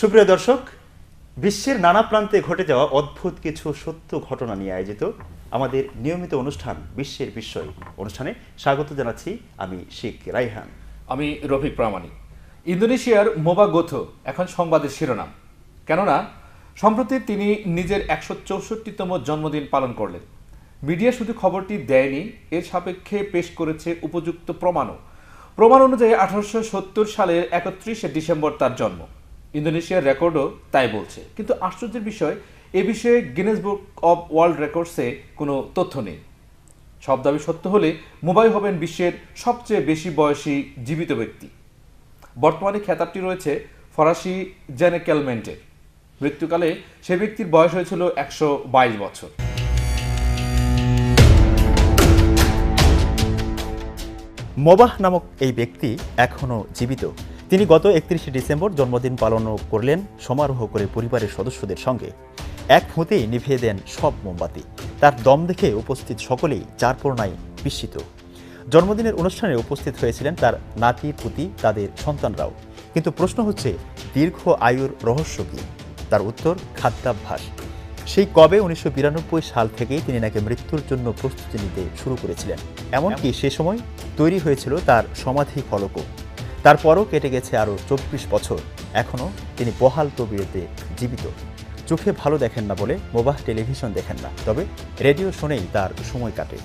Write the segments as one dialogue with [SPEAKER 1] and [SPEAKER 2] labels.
[SPEAKER 1] সুপ্রিয় দর্শক, বিশ্বের নানা প্রান্তে ঘটে যাওয়া অদ্ভুত কিছু সত্য ঘটনা নিয়ে আয়োজিত আমাদের নিয়মিত অনুষ্ঠান বিশ্বের বিস্ময়। অনুষ্ঠানে স্বাগত জানাচ্ছি আমি শেখ রাইহান
[SPEAKER 2] আমি রফিক প্রামাণিক। ইন্দোনেশিয়ার মোবা গোথো এখন সংবাদের শিরোনাম। কেননা, সম্প্রতি তিনি নিজের একশো চৌষট্টিতম জন্মদিন পালন করলেন। মিডিয়া শুধু খবরটি দেয়নি, এর সাপেক্ষে পেশ করেছে উপযুক্ত প্রমাণও। প্রমাণ অনুযায়ী আঠারোশো সত্তর সালের একত্রিশে ডিসেম্বর তার জন্ম। ইন্দোনেশিয়ার রেকর্ডও তাই বলছে। কিন্তু আশ্চর্যের বিষয়, এ বিষয়ে গিনেস বুক অব ওয়ার্ল্ড রেকর্ডসে কোনো তথ্য নেই। সব দাবি সত্য হলে মুম্বাই হবেন বিশ্বের সবচেয়ে বেশি বয়সী জীবিত ব্যক্তি। বর্তমানে খেতাবটি রয়েছে ফরাসি জেনেকেলমেন্টের মৃত্যুকালে সে ব্যক্তির বয়স হয়েছিল একশো বাইশ বছর।
[SPEAKER 1] মবাহ নামক এই ব্যক্তি এখনও জীবিত। তিনি গত একত্রিশে ডিসেম্বর জন্মদিন পালনও করলেন সমারোহ করে পরিবারের সদস্যদের সঙ্গে। এক ফুঁতেই নিভিয়ে দেন সব মোমবাতি। তার দম দেখে উপস্থিত সকলেই চারপোর্ণায় বিস্মিত। জন্মদিনের অনুষ্ঠানে উপস্থিত হয়েছিলেন তার নাতি, পুতি, তাদের সন্তানরাও। কিন্তু প্রশ্ন হচ্ছে, দীর্ঘ আয়ুর রহস্য কী? তার উত্তর, খাদ্যাভ্যাস। সেই কবে উনিশশো বিরানব্বই সাল থেকেই তিনি নাকি মৃত্যুর জন্য প্রস্তুতি নিতে শুরু করেছিলেন। এমনকি সে সময় তৈরি হয়েছিল তার সমাধি ফলকও। তারপরও কেটে গেছে আরও চব্বিশ বছর। এখনও তিনি বহাল তবিয়তে জীবিত। চোখে ভালো দেখেন না বলে মোবাহ টেলিভিশন দেখেন না, তবে রেডিও শুনেই তার সময় কাটে।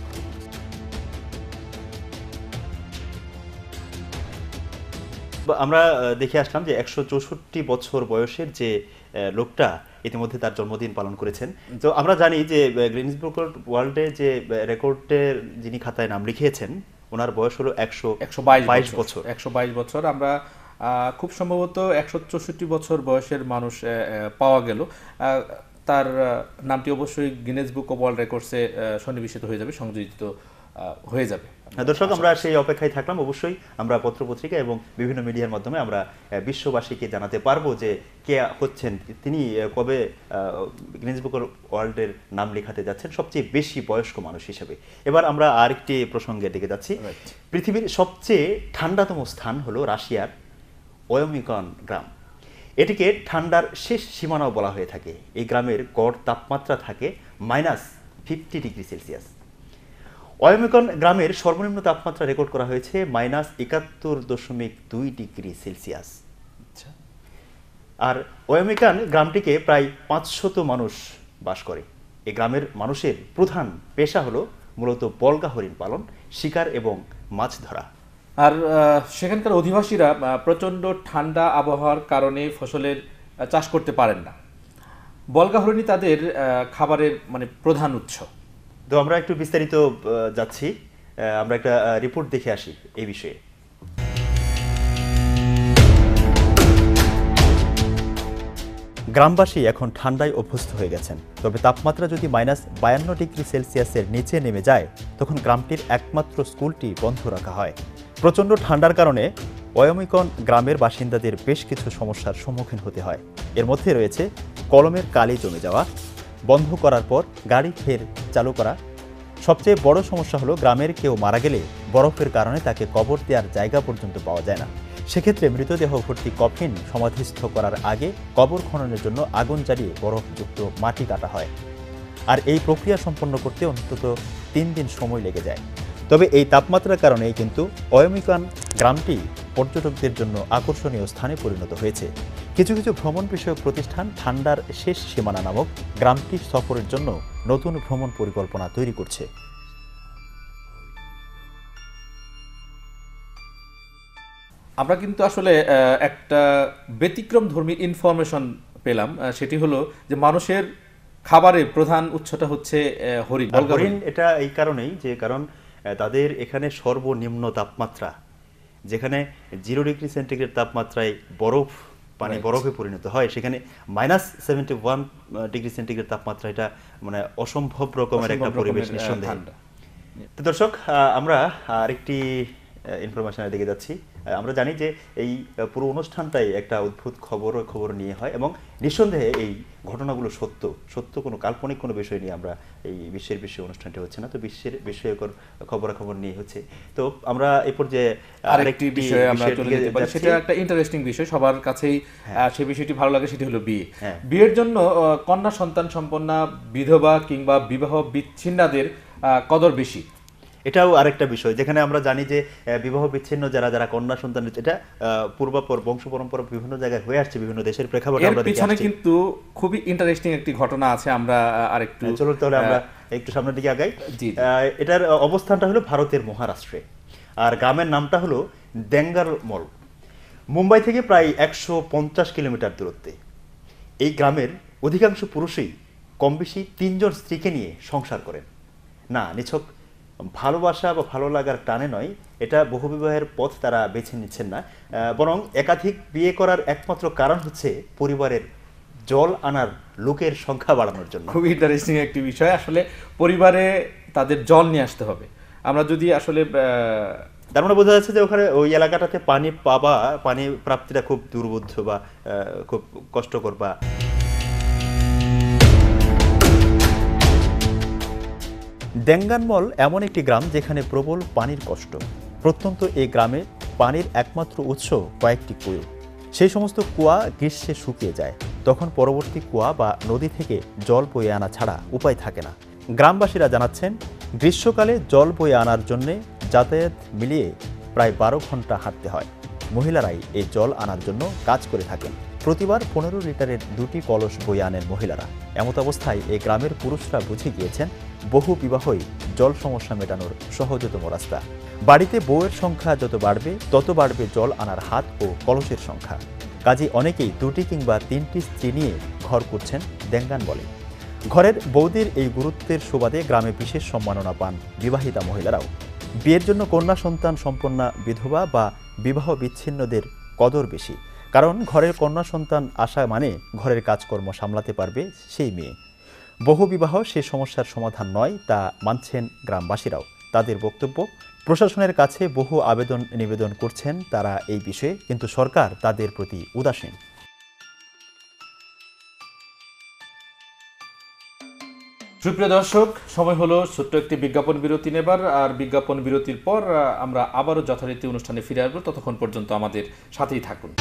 [SPEAKER 1] আমরা দেখে আসলাম যে একশো চৌষট্টি বছর বয়সের যে লোকটা ইতিমধ্যে তার জন্মদিন পালন করেছেন। তো আমরা জানি যে গ্রিনিস বুক ওয়ার্ল্ডে যে রেকর্ডের যিনি খাতায় নাম লিখিয়েছেন ওনার বয়স হলো একশো
[SPEAKER 2] একশো বাইশ
[SPEAKER 1] বাইশ
[SPEAKER 2] বছর। একশো বাইশ বছর। আমরা আহ, খুব সম্ভবত একশো চৌষট্টি বছর বয়সের মানুষ পাওয়া গেল। আহ, তার নামটি অবশ্যই গিনেজ বুক অফ ওয়ার্ল্ড রেকর্ডসে সন্নিবেশিত হয়ে যাবে সংযোজিত হয়ে যাবে।
[SPEAKER 1] হ্যাঁ, দর্শক আমরা সেই অপেক্ষায় থাকলাম। অবশ্যই আমরা পত্রপত্রিকা এবং বিভিন্ন মিডিয়ার মাধ্যমে আমরা বিশ্ববাসীকে জানাতে পারব যে কে হচ্ছেন তিনি কবে গিনেস বুক ওয়ার্ল্ডের নাম লেখাতে যাচ্ছেন সবচেয়ে বেশি বয়স্ক মানুষ হিসেবে। এবার আমরা আরেকটি প্রসঙ্গে দিকে যাচ্ছি। পৃথিবীর সবচেয়ে ঠান্ডাতম স্থান হলো রাশিয়ার ওয়মিকন গ্রাম। এটিকে ঠান্ডার শেষ সীমানাও বলা হয়ে থাকে। এই গ্রামের গড় তাপমাত্রা থাকে minus fifty degree Celsius. Oymyakon গ্রামের সর্বনিম্ন তাপমাত্রা রেকর্ড করা হয়েছে মাইনাস একাত্তর দশমিক দুই ডিগ্রি সেলসিয়াস।
[SPEAKER 2] আচ্ছা।
[SPEAKER 1] আর ওয়ামিকান গ্রামটিকে প্রায় পাঁচশত মানুষ বাস করে। এই গ্রামের মানুষের প্রধান পেশা হলো মূলত বলগা হরিণ পালন শিকার এবং মাছ ধরা।
[SPEAKER 2] আর সেখানকার অধিবাসীরা প্রচণ্ড ঠান্ডা আবহাওয়ার কারণে ফসলের চাষ করতে পারেন না। বলগা হরিণী তাদের খাবারের মানে প্রধান উৎস।
[SPEAKER 1] তো আমরা একটু বিস্তারিত যাচ্ছি। আমরা একটা রিপোর্ট দেখে আসি এই বিষয়ে। গ্রামবাসী এখন ঠান্ডায় অভ্যস্ত হয়ে গেছেন। তবে তাপমাত্রা যদি মাইনাস বায়ান্ন ডিগ্রি সেলসিয়াসের নিচে নেমে যায়, তখন গ্রামটির একমাত্র স্কুলটি বন্ধ রাখা হয়। প্রচণ্ড ঠান্ডার কারণে অয়মিকন গ্রামের বাসিন্দাদের বেশ কিছু সমস্যার সম্মুখীন হতে হয়। এর মধ্যে রয়েছে কলমের কালি জমে যাওয়া, বন্ধ করার পর গাড়ি ফের চালু করা। সবচেয়ে বড় সমস্যা হলো, গ্রামের কেউ মারা গেলে বরফের কারণে তাকে কবর দেওয়ার জায়গা পর্যন্ত পাওয়া যায় না। সেক্ষেত্রে মৃতদেহ ভর্তি কফিন সমাধিস্থ করার আগে কবর খননের জন্য আগুন জ্বালিয়ে বরফযুক্ত মাটি কাটা হয়। আর এই প্রক্রিয়া সম্পন্ন করতে অন্তত তিন দিন সময় লেগে যায়। তবে এই তাপমাত্রার কারণেই কিন্তু অয়মিকান গ্রামটি পর্যটকদের জন্য আকর্ষণীয় স্থানে পরিণত হয়েছে। কিছু কিছু ভ্রমণ বিষয়ক প্রতিষ্ঠান ঠান্ডার শেষ সীমানা নামক গ্রামটি সফরের জন্য নতুন ভ্রমণ পরিকল্পনা তৈরি করছে।
[SPEAKER 2] আমরা কিন্তু আসলে একটা ব্যতিক্রম ধর্মী ইনফরমেশন পেলাম সেটি হলো যে মানুষের খাবারের প্রধান উৎসটা হচ্ছে হরিণ হরিণ
[SPEAKER 1] এটা এই কারণেই যে কারণ তাদের এখানে সর্বনিম্ন তাপমাত্রা যেখানে জিরো ডিগ্রি সেন্টিগ্রেড তাপমাত্রায় বরফ পানি বরফে পরিণত হয়। সেখানে minus seventy one degree centigrade তাপমাত্রা এটা মানে অসম্ভব রকমের একটা পরিবেশ নিঃসন্দেহ। তো দর্শক আহ, আমরা আরেকটি ইনফরমেশনের দিকে যাচ্ছি। আমরা জানি যে এই পুরো অনুষ্ঠানটাই একটা অদ্ভুত খবর খবর নিয়ে হয় এবং নিঃসন্দেহে এই ঘটনাগুলো সত্য। সত্য কোনো কাল্পনিক কোনো বিষয় নিয়ে আমরা এই বিশ্বের বিশ্বে অনুষ্ঠানটি হচ্ছে না তো বিশ্বের বিস্ময়কর খবরাখবর নিয়ে হচ্ছে। তো আমরা এই পর্যায়ে
[SPEAKER 2] আরেকটি বিষয়ে আমরা চলে যেতে পারি। সেটা একটা ইন্টারেস্টিং বিষয়। সবার কাছেই আহ, সেই বিষয়টি ভালো লাগে সেটি হলো বিয়ে।
[SPEAKER 1] হ্যাঁ।
[SPEAKER 2] বিয়ের জন্য কন্যা সন্তান সম্পন্না বিধবা কিংবা বিবাহ বিচ্ছিন্নাদের কদর বেশি।
[SPEAKER 1] এটাও আরেকটা বিষয়। যেখানে আমরা জানি যে বিবাহ বিচ্ছিন্ন যারা যারা কন্যা সন্তান এটা পূর্বাপর বংশ পরম্পরা বিভিন্ন জায়গায় হয়ে আসছে বিভিন্ন দেশের প্রেক্ষাপটে আমরা
[SPEAKER 2] পিছনে কিন্তু খুবই ইন্টারেস্টিং একটি ঘটনা আছে আমরা আরেকটু
[SPEAKER 1] হ্যাঁ, চলুন তাহলে আমরা একটু সামনের দিকে আগাই। এটার অবস্থানটা হলো ভারতের মহারাষ্ট্রে। আর গ্রামের নামটা হলো মল। মুম্বাই থেকে প্রায় একশো পঞ্চাশ কিলোমিটার দূরত্বে। এই গ্রামের অধিকাংশ পুরুষই কম বেশি তিনজন স্ত্রীকে নিয়ে সংসার করেন। না নিছক ভালোবাসা বা ভালো লাগার টানে নয় এটা বহুবিবাহের পথ তারা বেছে নিচ্ছেন না। বরং একাধিক বিয়ে করার একমাত্র কারণ হচ্ছে পরিবারের জল আনার লোকের সংখ্যা বাড়ানোর জন্য।
[SPEAKER 2] খুবই ইন্টারেস্টিং একটি বিষয়। আসলে পরিবারে তাদের জল নিয়ে আসতে হবে। আমরা যদি আসলে
[SPEAKER 1] তার মানে বোঝা যাচ্ছে যে ওখানে ওই এলাকাটাতে পানি পাবা পানি প্রাপ্তিটা খুব দুর্বোধ্য বা খুব কষ্টকর বা দেঙ্গানমল এমন একটি গ্রাম যেখানে প্রবল পানির কষ্ট। প্রত্যন্ত এই গ্রামে পানির একমাত্র উৎস কয়েকটি কুয়ো। সেই সমস্ত কুয়া গ্রীষ্মে শুকিয়ে যায়। তখন পরবর্তী কুয়া বা নদী থেকে জল বয়ে আনা ছাড়া উপায় থাকে না। গ্রামবাসীরা জানাচ্ছেন, গ্রীষ্মকালে জল বয়ে আনার জন্যে যাতায়াত মিলিয়ে প্রায় বারো ঘণ্টা হাঁটতে হয়। মহিলারাই এই জল আনার জন্য কাজ করে থাকেন। প্রতিবার পনেরো লিটারের দুটি কলস বই আনেন মহিলারা। এমত অবস্থায় এই গ্রামের পুরুষরা বুঝে গিয়েছেন, বহু বিবাহই জল সমস্যা মেটানোর সহজতম রাস্তা। বাড়িতে বউয়ের সংখ্যা যত বাড়বে, তত বাড়বে জল আনার হাত ও কলসের সংখ্যা। কাজে অনেকেই দুটি কিংবা তিনটি স্ত্রী নিয়ে ঘর করছেন দেঙ্গান বলে। ঘরের বৌদির এই গুরুত্বের সুবাদে গ্রামে বিশেষ সম্মাননা পান বিবাহিতা মহিলারাও। বিয়ের জন্য কন্যা সন্তান সম্পন্না বিধবা বা বিবাহ বিচ্ছিন্নদের কদর বেশি। কারণ ঘরের কন্যা সন্তান আসা মানে ঘরের কাজকর্ম সামলাতে পারবে সেই মেয়ে। বহু বিবাহ সে সমস্যার সমাধান নয় তা মানছেন গ্রামবাসীরাও। তাদের বক্তব্য, প্রশাসনের কাছে বহু আবেদন নিবেদন করছেন তারা এই বিষয়ে, কিন্তু সরকার তাদের প্রতি উদাসীন।
[SPEAKER 2] সুপ্রিয় দর্শক, সময় হলো ছোট্ট একটি বিজ্ঞাপন বিরতি নেবার, আর বিজ্ঞাপন বিরতির পর আমরা আবারও যথারীতি অনুষ্ঠানে ফিরে আসব। ততক্ষণ পর্যন্ত আমাদের সাথেই থাকুন।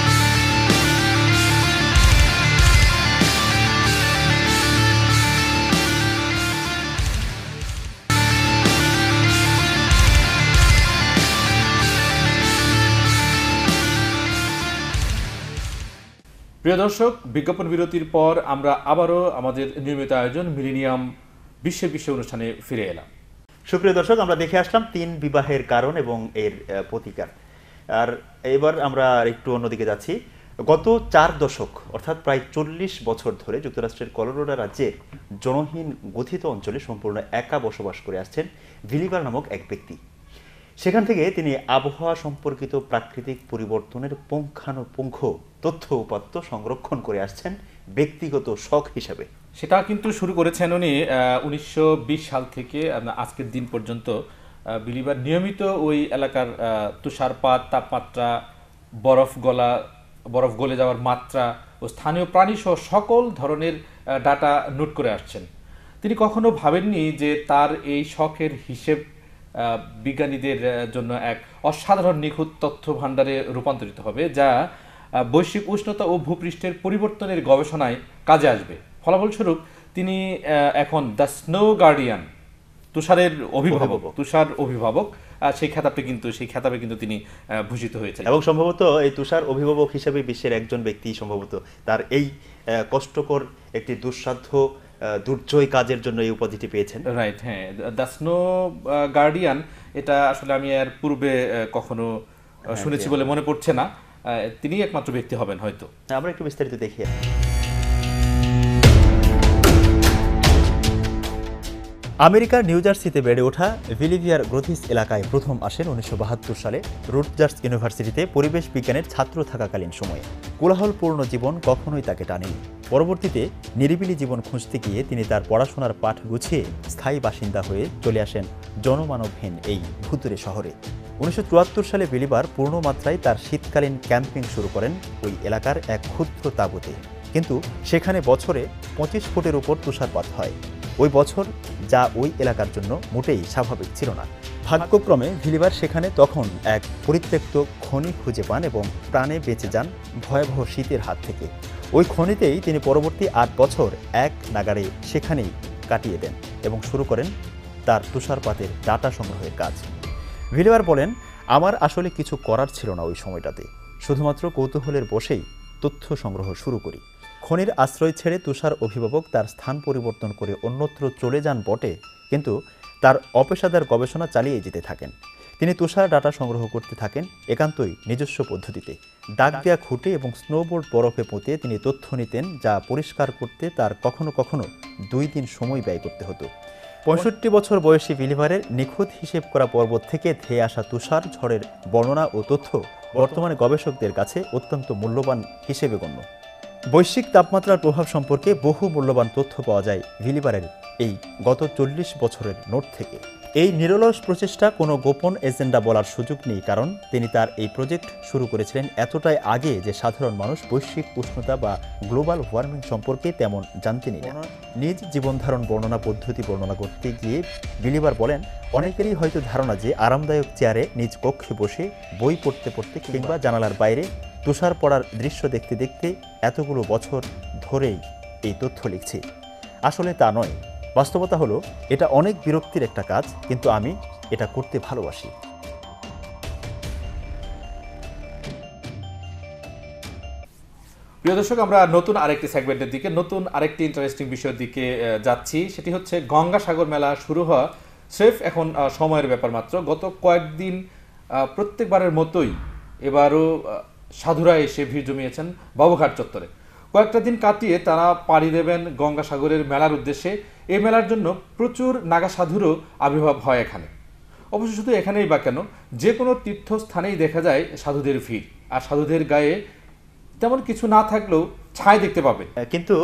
[SPEAKER 2] প্রিয় দর্শক, বিজ্ঞাপন বিরতির পর আমরা আবারও আমাদের নিয়মিত আয়োজন মিলিনিয়াম বিশ্বের বিশ্ব অনুষ্ঠানে ফিরে এলাম।
[SPEAKER 1] সুপ্রিয় দর্শক, আমরা দেখে আসলাম তিন বিবাহের কারণ এবং এর প্রতিকার। আর এবার আমরা একটু অন্যদিকে যাচ্ছি। গত চার দশক, অর্থাৎ প্রায় চল্লিশ বছর ধরে যুক্তরাষ্ট্রের কলোরোডা রাজ্যের জনহীন গঠিত অঞ্চলে সম্পূর্ণ একা বসবাস করে আসছেন ভিলিভার নামক এক ব্যক্তি। সেখান থেকে তিনি আবহাওয়া সম্পর্কিত প্রাকৃতিক পরিবর্তনের পুঙ্খানুপুঙ্খ তথ্য উপাত্ত সংরক্ষণ করে আসছেন ব্যক্তিগত শখ হিসাবে।
[SPEAKER 2] সেটা কিন্তু শুরু করেছেন উনি উনিশশো বিশ সাল থেকে আজকের দিন পর্যন্ত বিলিবার নিয়মিত ওই এলাকার তুষারপাত, তাপমাত্রা, বরফ গলা, বরফ গলে যাওয়ার মাত্রা ও স্থানীয় প্রাণী সহ সকল ধরনের ডাটা নোট করে আসছেন। তিনি কখনো ভাবেননি যে তার এই শখের হিসেব বিজ্ঞানীদের জন্য এক অসাধারণ নিখুঁত তথ্য ভাণ্ডারে রূপান্তরিত হবে যা বৈশ্বিক উষ্ণতা ও ভূপৃষ্ঠের পরিবর্তনের গবেষণায় কাজে আসবে। ফলাফলস্বরূপ তিনি এখন দ্য স্নো গার্ডিয়ান তুষারের অভিভাবক। তুষার অভিভাবক। সেই খেতাবটি কিন্তু সেই খেতাবে কিন্তু তিনি ভূষিত হয়েছেন।
[SPEAKER 1] এবং সম্ভবত এই তুষার অভিভাবক হিসেবে বিশ্বের একজন ব্যক্তি সম্ভবত। তার এই কষ্টকর একটি দুঃসাধ্য দুর্জয় কাজের জন্য এই উপাধিটি পেয়েছেন।
[SPEAKER 2] রাইট হ্যাঁ দ্য স্নো গার্ডিয়ান এটা আসলে আমি আর পূর্বে কখনো শুনেছি বলে মনে পড়ছে না। তিনি একমাত্র ব্যক্তি হবেন হয়তো।
[SPEAKER 1] আমরা একটু বিস্তারিত দেখি। আমেরিকার নিউ জার্সিতে বেড়ে ওঠা ভিলিভিয়ার গ্রোথিস এলাকায় প্রথম আসেন উনিশশো বাহাত্তর সালে রুটজার্স ইউনিভার্সিটিতে পরিবেশ বিজ্ঞানের ছাত্র থাকাকালীন সময়ে। কোলাহলপূর্ণ জীবন কখনোই তাকে টানেনি। পরবর্তীতে নিরিবিলি জীবন খুঁজতে গিয়ে তিনি তার পড়াশোনার পাঠ গুছিয়ে স্থায়ী বাসিন্দা হয়ে চলে আসেন জনমানবহীন এই ভুতুরে শহরে। উনিশশো চুয়াত্তর সালে বিলিবার পূর্ণ মাত্রায় তার শীতকালীন ক্যাম্পিং শুরু করেন ওই এলাকার এক ক্ষুদ্র তাঁবুতে। কিন্তু সেখানে বছরে পঁচিশ ফুটের উপর তুষারপাত হয়। ওই বছর যা ওই এলাকার জন্য মোটেই স্বাভাবিক ছিল না। ভাগ্যক্রমে ভিলিবার সেখানে তখন এক পরিত্যক্ত খনি খুঁজে পান এবং প্রাণে বেঁচে যান ভয়াবহ শীতের হাত থেকে। ওই খনিতেই তিনি পরবর্তী আট বছর এক নাগারে সেখানেই কাটিয়ে দেন এবং শুরু করেন তার তুষারপাতের ডাটা সংগ্রহের কাজ। ভিলিবার বলেন, আমার আসলে কিছু করার ছিল না ওই সময়টাতে। শুধুমাত্র কৌতূহলের বসেই তথ্য সংগ্রহ শুরু করি। খনির আশ্রয় ছেড়ে তুষার অভিভাবক তার স্থান পরিবর্তন করে অন্যত্র চলে যান বটে, কিন্তু তার অপেশাদার গবেষণা চালিয়ে যেতে থাকেন। তিনি তুষার ডাটা সংগ্রহ করতে থাকেন একান্তই নিজস্ব পদ্ধতিতে। দাগ দেয়া খুঁটে এবং স্নোবোর্ড বরফে পুঁতে তিনি তথ্য নিতেন যা পরিষ্কার করতে তার কখনো কখনো দুই দিন সময় ব্যয় করতে হতো। পঁয়ষট্টি বছর বয়সী বিলিভারের নিখুঁত হিসেব করা পর্বত থেকে ধেয়ে আসা তুষার ঝড়ের বর্ণনা ও তথ্য বর্তমানে গবেষকদের কাছে অত্যন্ত মূল্যবান হিসেবে গণ্য। বৈশ্বিক তাপমাত্রার প্রভাব সম্পর্কে বহু মূল্যবান তথ্য পাওয়া যায় ভিলিবারের এই গত চল্লিশ বছরের নোট থেকে। এই নিরলস প্রচেষ্টা কোনো গোপন এজেন্ডা বলার সুযোগ নেই, কারণ তিনি তার এই প্রজেক্ট শুরু করেছিলেন এতটাই আগে যে সাধারণ মানুষ বৈশ্বিক উষ্ণতা বা গ্লোবাল ওয়ার্মিং সম্পর্কে তেমন জানতেনি না। নিজ জীবনধারণ বর্ণনা পদ্ধতি বর্ণনা করতে গিয়ে বিলিবার বলেন, অনেকেরই হয়তো ধারণা যে আরামদায়ক চেয়ারে নিজ কক্ষে বসে বই পড়তে পড়তে কিংবা জানালার বাইরে তুষার পড়ার দৃশ্য দেখতে দেখতে এতগুলো বছর ধরেই এই তথ্য লিখছি। আসলে তা নয়। বাস্তবতা হলো, এটা অনেক বিরক্তির একটা কাজ, কিন্তু আমি এটা করতে ভালোবাসি।
[SPEAKER 2] প্রিয় দর্শক, আমরা নতুন আরেকটি সেগমেন্টের দিকে, নতুন আরেকটি ইন্টারেস্টিং বিষয়ের দিকে যাচ্ছি। সেটি হচ্ছে গঙ্গাসাগর মেলা শুরু হওয়া স্রেফ এখন সময়ের ব্যাপার মাত্র। গত কয়েকদিন প্রত্যেকবারের মতোই এবারও সাধুরা এসে ভিড় জমিয়েছেন বাবুঘাট চত্বরে। কয়েকটা দিন কাটিয়ে তারা পাড়ি দেবেন গঙ্গাসাগরের মেলার উদ্দেশ্যে। এই মেলার জন্য প্রচুর নাগা সাধুরও আবির্ভাব হয় এখানে। অবশ্য শুধু এখানেই বা কেন যে কোনো তীর্থস্থানেই দেখা যায় সাধুদের ভিড়। আর সাধুদের গায়ে তেমন কিছু না থাকলেও ছায় দেখতে পাবে।
[SPEAKER 1] কিন্তু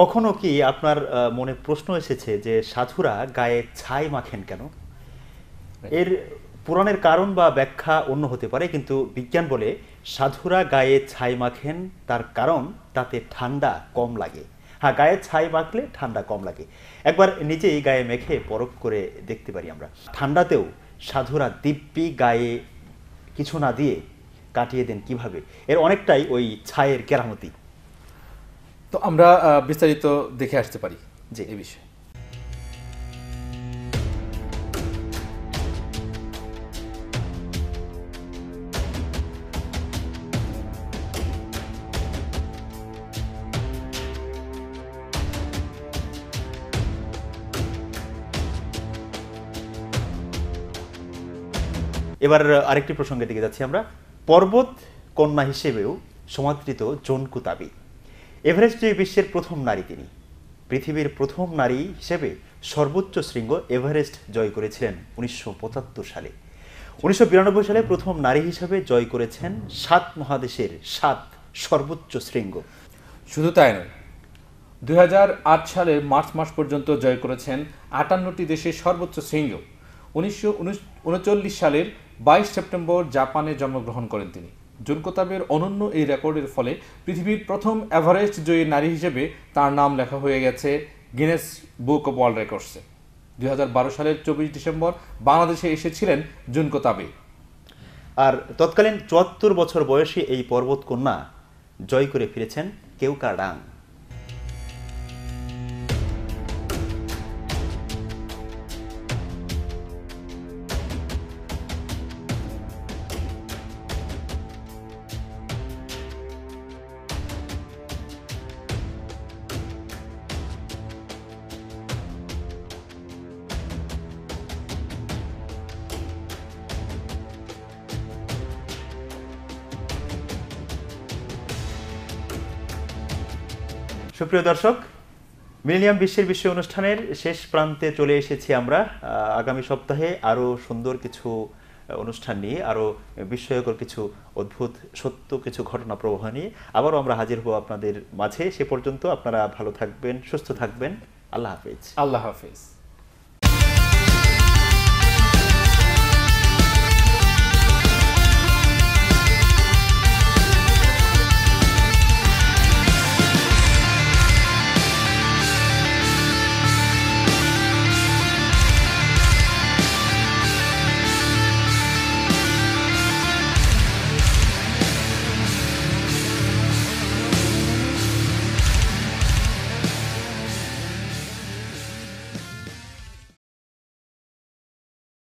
[SPEAKER 1] কখনো কি আপনার মনে প্রশ্ন এসেছে যে সাধুরা গায়ে ছাই মাখেন কেন? এর পুরাণের কারণ বা ব্যাখ্যা অন্য হতে পারে কিন্তু বিজ্ঞান বলে সাধুরা গায়ে ছাই মাখেন তার কারণ তাতে ঠান্ডা কম লাগে। হ্যাঁ গায়ে ছাই মাখলে ঠান্ডা কম লাগে। একবার নিজেই গায়ে মেখে পরখ করে দেখতে পারি আমরা। ঠান্ডাতেও সাধুরা দিব্যি গায়ে কিছু না দিয়ে কাটিয়ে দেন কীভাবে? এর অনেকটাই ওই ছায়ের কেরামতি।
[SPEAKER 2] তো আমরা বিস্তারিত দেখে আসতে পারি
[SPEAKER 1] যে
[SPEAKER 2] এ বিষয়ে।
[SPEAKER 1] এবার আরেকটি প্রসঙ্গের দিকে যাচ্ছি আমরা। পর্বত কন্যা হিসেবেও সমাদৃত জোনকু তাবি। এভারেস্ট বিশ্বের প্রথম নারী তিনি। পৃথিবীর প্রথম নারী হিসেবে সর্বোচ্চ শৃঙ্গ এভারেস্ট জয় করেছিলেন উনিশশো পঁচাত্তর সালে। উনিশশো বিরানব্বই সালে প্রথম নারী হিসেবে জয় করেছেন সাত মহাদেশের সাত সর্বোচ্চ শৃঙ্গ।
[SPEAKER 2] শুধু তাই নয়, দুই সালের মার্চ মাস পর্যন্ত জয় করেছেন আটান্নটি দেশের সর্বোচ্চ শৃঙ্গ। উনিশশো উনচল্লিশ সালের বাইশ সেপ্টেম্বর জাপানে জন্মগ্রহণ করেন তিনি। জুনকোতাবের অনন্য এই রেকর্ডের ফলে পৃথিবীর প্রথম এভারেস্ট জয়ী নারী হিসেবে তার নাম লেখা হয়ে গেছে গিনেস বুক অব ওয়ার্ল্ড রেকর্ডসে দুই হাজার বারো সালের চব্বিশ ডিসেম্বর বাংলাদেশে এসেছিলেন জুনকোতাবে
[SPEAKER 1] আর তৎকালীন চুয়াত্তর বছর বয়সী এই পর্বত কন্যা জয় করে ফিরেছেন কেউকাডাং সুপ্রিয় দর্শক মিলিয়াম বিশ্বের বিশ্ব অনুষ্ঠানের শেষ প্রান্তে চলে এসেছি আমরা। আগামী সপ্তাহে আরও সুন্দর কিছু অনুষ্ঠান নিয়ে, আরও বিস্ময়কর কিছু অদ্ভুত, সত্য কিছু ঘটনা প্রবাহ নিয়ে আবারও আমরা হাজির হব আপনাদের মাঝে। সে পর্যন্ত আপনারা ভালো থাকবেন, সুস্থ থাকবেন। আল্লাহ হাফিজ।
[SPEAKER 2] আল্লাহ হাফিজ।